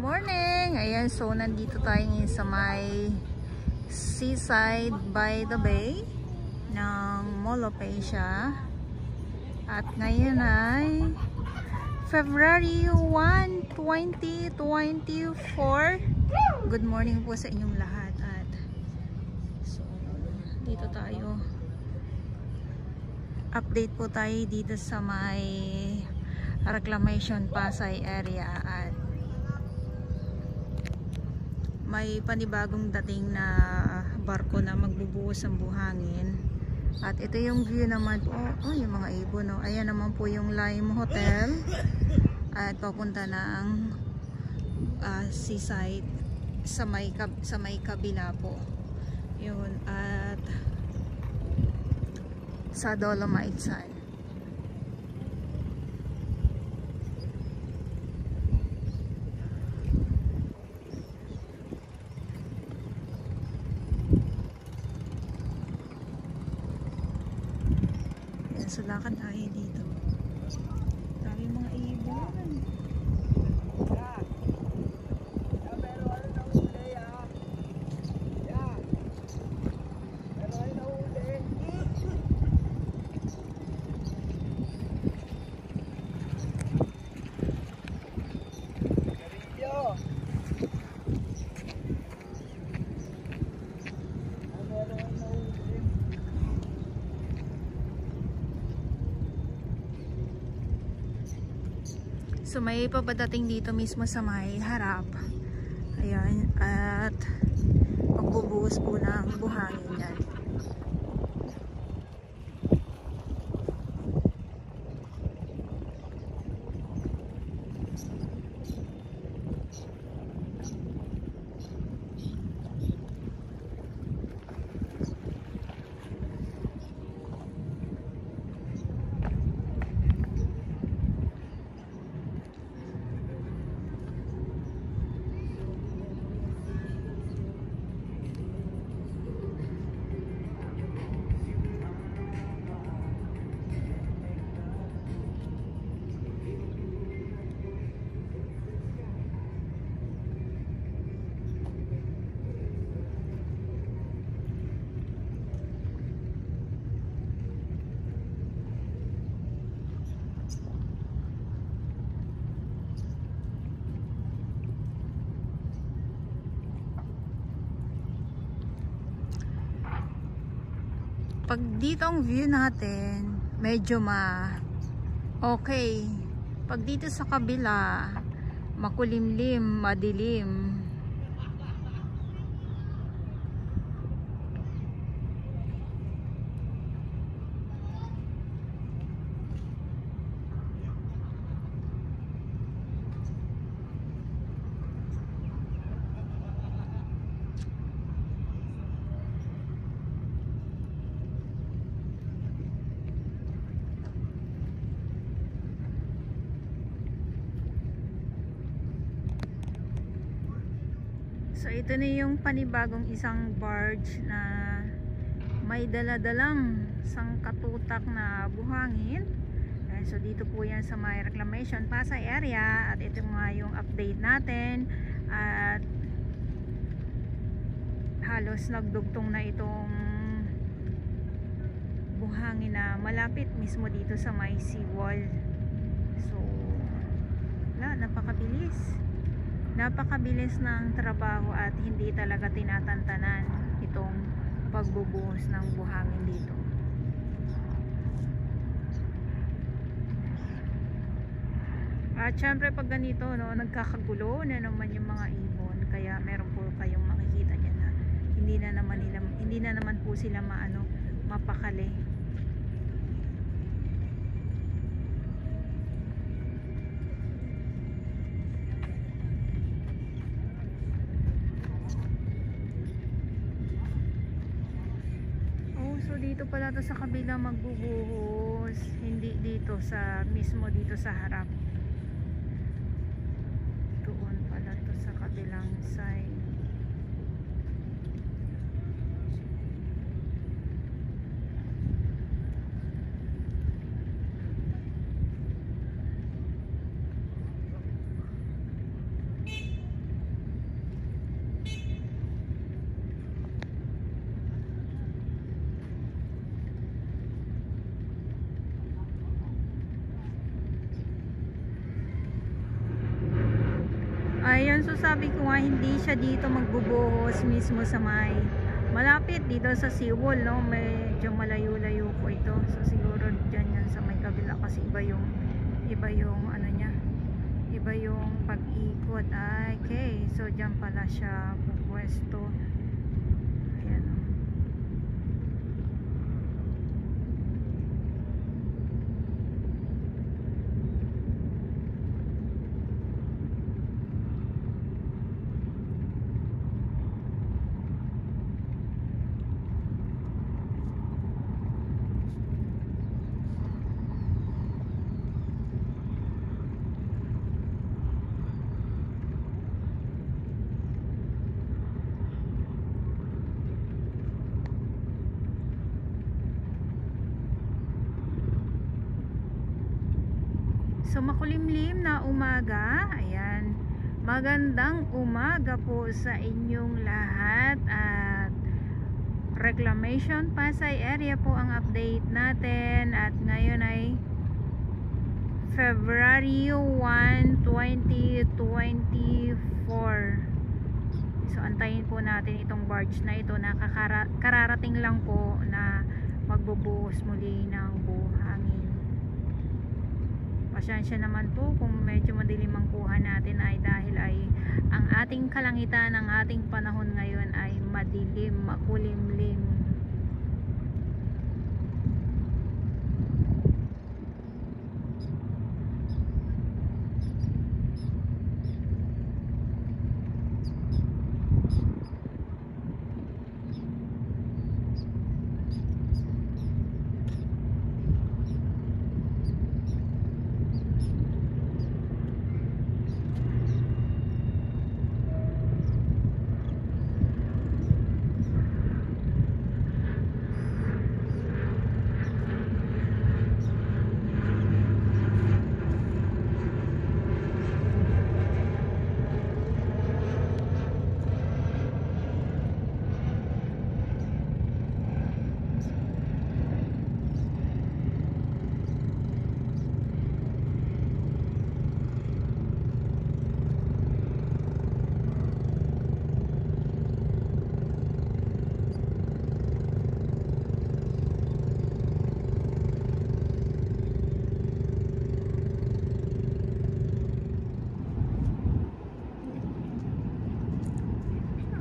morning! Ayan, so nandito tayo ngayon sa may seaside by the bay ng Molopecia. At ngayon ay February 1, 2024. Good morning po sa inyong lahat. At so, dito tayo. Update po tayo dito sa may reclamation Pasay area at may panibagong dating na barko na magbubuhos ng buhangin. At ito yung view naman po. Oh, yung mga ibon no? ayan naman po yung Lime Hotel. At papunta ng uh, seaside sa may, sa may kabila po. Yun at sa Dolomite Sand Sulakan tayo dito. Dami mga ibon. So may papadating dito mismo sa may harap. Ayan. At magbubuhos po ng buhangin yan. Pag dito ang view natin medyo ma okay. Pag dito sa kabila makulimlim, madilim So ito na yung panibagong isang barge na may daladalang sangkatutak na buhangin. And so dito po yan sa may reclamation Pasay area at ito nga yung update natin at halos nagdugtong na itong buhangin na malapit mismo dito sa may seawall. So wala, napakabilis napakabilis ng trabaho at hindi talaga tinatantanan itong pagbubuhos ng buhangin dito. At syempre pag ganito no, nagkakagulo na naman yung mga ibon. Kaya meron po kayong makikita dyan na hindi na naman, nila, hindi na naman po sila maano, mapakali dito pala to sa kabila magbubuhos. Hindi dito sa mismo dito sa harap doon pala to sa kabilang side Ayun, so sabi ko nga, hindi siya dito magbubuhos mismo sa may malapit dito sa seawall, no? Medyo malayo-layo po ito. So siguro dyan yan sa may kabila kasi iba yung iba yung ano niya iba yung pag-ikot Ay, okay so dyan pala siya pupwesto ayan o So makulimlim na umaga. Ayan. Magandang umaga po sa inyong lahat at Reclamation Pasay area po ang update natin at ngayon ay February 1, 2024 So antayin po natin itong barge na ito na kararating lang po na magbubuhos muli ng buhangin pasensya naman po kung medyo madilim ang kuha natin ay dahil ay ang ating kalangitan ng ating panahon ngayon ay madilim, makulimlim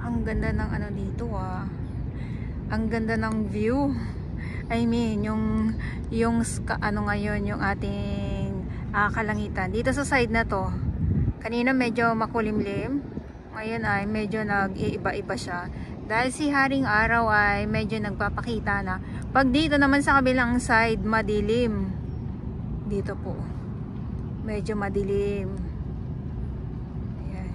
ang ganda ng ano dito ah. Ang ganda ng view. I mean yung yung ano ngayon yung ating ah, kalangitan. Dito sa side na to kanina medyo makulimlim. Ngayon ay medyo nag-iiba-iba siya. Dahil si Haring Araw ay medyo nagpapakita na pag dito naman sa kabilang side madilim. Dito po medyo madilim Ayan.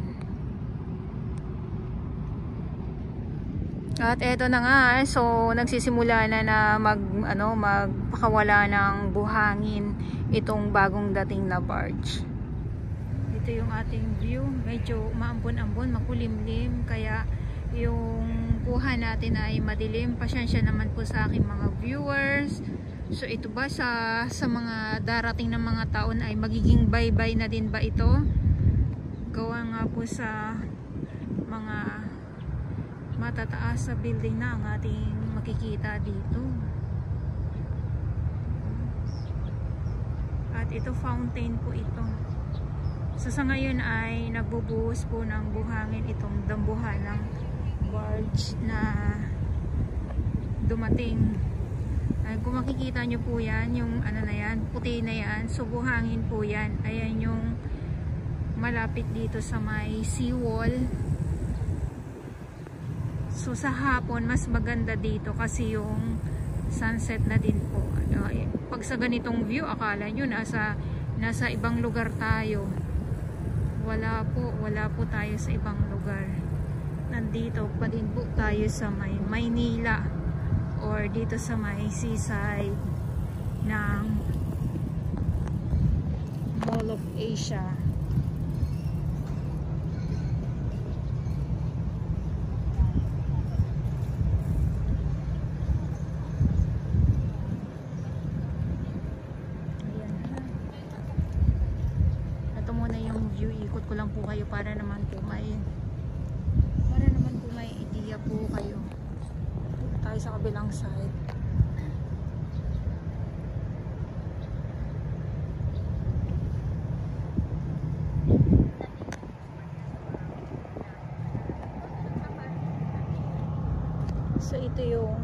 At eto na nga, eh, so nagsisimula na na mag ano magpakawala ng buhangin itong bagong dating na barge. Ito yung ating view, medyo maambon-ambon, makulimlim kaya yung kuha natin ay madilim. Pasensya naman po sa aking mga viewers. So ito ba sa sa mga darating na mga taon ay magiging bye-bye na din ba ito? Gawa nga po sa mga matataas sa building na ang ating makikita dito. At ito fountain po ito. So sa ngayon ay nagbubuhos po ng buhangin itong dambuhan ng barge na dumating. Ay, kung makikita nyo po yan, yung ano na yan, puti na yan, so buhangin po yan. Ayan yung malapit dito sa may seawall. So sa hapon, mas maganda dito kasi yung sunset na din po. Ano, pag sa ganitong view, akala nyo nasa, nasa ibang lugar tayo. Wala po, wala po tayo sa ibang lugar. Nandito pa din po tayo sa may Maynila or dito sa may seaside ng Mall of Asia. Ayan. Ito muna yung view. Ikot ko lang po kayo para naman po may para naman po may idea po kayo. Dito tayo sa kabilang side. So ito yung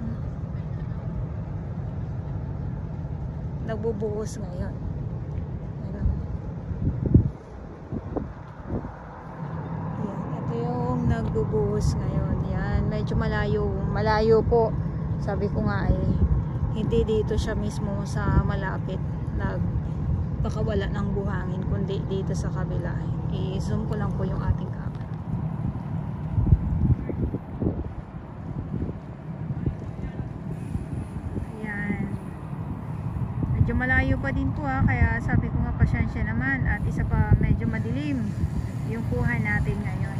nagbubuhos ngayon. Ayan. Yan, ito yung nagbubuhos ngayon. Yan, medyo malayo, malayo po. Sabi ko nga eh, hindi dito siya mismo sa malapit nagpakawala ng buhangin, kundi dito sa kabila. I-zoom ko lang po yung ating camera. Ayan. Medyo malayo pa din po ha, kaya sabi ko nga pasyensya naman at isa pa medyo madilim yung kuha natin ngayon.